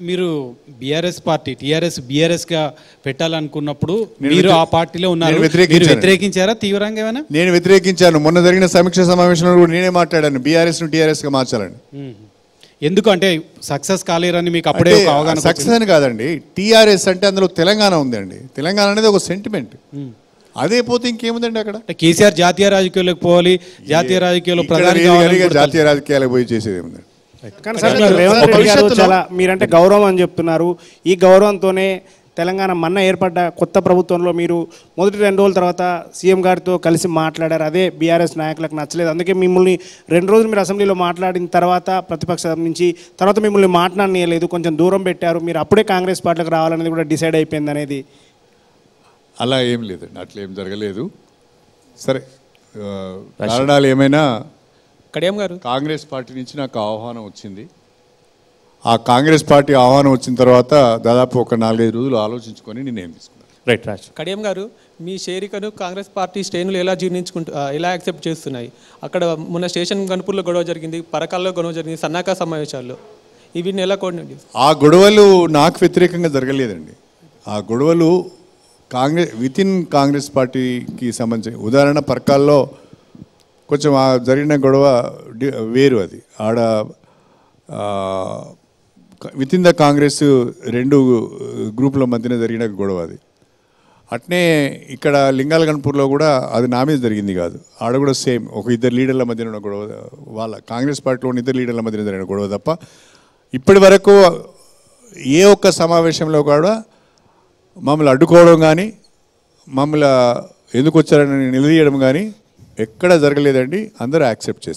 మీరు బీఆర్ఎస్ పార్టీ టీఆర్ఎస్ బీఆర్ఎస్గా పెట్టాలనుకున్నప్పుడు మీరు ఆ పార్టీలో ఉన్నారు. నేను మీరు. వ్యతిరేకించారా? తీవ్రంగా ఏమైనా? నేను వ్యతిరేకించాను. మొన్న జరిగిన సమీక్ష సమావేశంలో కూడా నేనే మాట్లాడాను. బీఆర్ఎస్ను టీఆర్ఎస్గా మార్చాలని. మ్మ్. ఎందుకు అంటే సక్సెస్ కాలేరని మీకు అప్పుడే అవగాహన సక్సెస్ అని కాదండి. టీఆర్ఎస్ అంటే అందులో తెలంగాణ ఉందండి. తెలంగాణ అనేది ఒక సెంటిమెంట్ అదే పోతే ఇంకేముందండి అక్కడ? కేసీఆర్ జాతీయ రాజకీయాల్లోకి పోవాలి. జాతీయ రాజకీయాల్లో ప్రధాని కూడా జాతీయ రాజకీయాలకు పోయి చేసేది ఏముందండి? కానీ సార్ రేవంత్ రెడ్డి గారు చాలా మీరంటే గౌరవం అని చెప్తున్నారు. ఈ గౌరవంతోనే తెలంగాణ మన్న ఏర్పడ్డ కొత్త ప్రభుత్వంలో మీరు మొదటి రెండు రోజుల తర్వాత సీఎం గారితో కలిసి మాట్లాడారు. అదే బీఆర్ఎస్ నాయకులకు నచ్చలేదు. అందుకే మిమ్మల్ని రెండు రోజులు మీరు అసెంబ్లీలో మాట్లాడిన తర్వాత ప్రతిపక్షం నుంచి తర్వాత మిమ్మల్ని మాట్లాడనీయలేదు. కొంచెం దూరం పెట్టారు. మీరు అప్పుడే కాంగ్రెస్ పార్టీలకు రావాలనేది కూడా డిసైడ్ అయిపోయింది అనేది. అలా ఏం లేదండి. అట్లా ఏం జరగలేదు. సరే కారణాలు ఏమైనా కడియం గారు. కాంగ్రెస్ పార్టీ నుంచి నాకు ఆహ్వానం వచ్చింది. ఆ కాంగ్రెస్ పార్టీ ఆహ్వానం వచ్చిన తర్వాత దాదాపు ఒక నాలుగైదు రోజులు ఆలోచించుకొని నిర్ణయం తీసుకున్నాను. రైట్ రాజ్ కడియం గారు మీ చేరికను కాంగ్రెస్ పార్టీ శ్రేణులు ఎలా జీర్ణించుకుంటూ ఎలా యాక్సెప్ట్ చేస్తున్నాయి? అక్కడ మొన్న స్టేషన్ గణపూర్లో గొడవ జరిగింది పరకాల్లో గొడవ జరిగింది సన్నాక సమావేశాల్లో. వీటిని ఎలా కోఆర్డినేట్ చేస్తారు? ఆ గొడవలు నాకు వ్యతిరేకంగా జరగలేదండి. ఆ గొడవలు కాంగ్రెస్ విత్ ఇన్ కాంగ్రెస్ పార్టీకి సంబంధించి ఉదాహరణ పర్కాల్లో కొంచెం ఆ జరిగిన గొడవ వేరు అది. ఆడ విత్ ఇన్ ద కాంగ్రెస్ రెండు గ్రూపుల మధ్యన జరిగిన గొడవ అది. అట్నే ఇక్కడ లింగాలగన్పూర్లో కూడా అది నా మీద జరిగింది కాదు. ఆడ కూడా సేమ్ ఒక ఇద్దరు లీడర్ల మధ్యన ఉన్న గొడవ వాళ్ళ కాంగ్రెస్ పార్టీలోని ఇద్దరు లీడర్ల మధ్యన జరిగిన గొడవ తప్ప ఇప్పటి వరకు ఏ ఒక్క సమావేశంలో కూడా మమ్మల్ని అడ్డుకోవడం కానీ మమ్మల్ని ఎందుకు వచ్చారని నిలదీయడం కానీ ఎక్కడ జరగలేదండి అందరూ యాక్సెప్ట్ చేస్తారు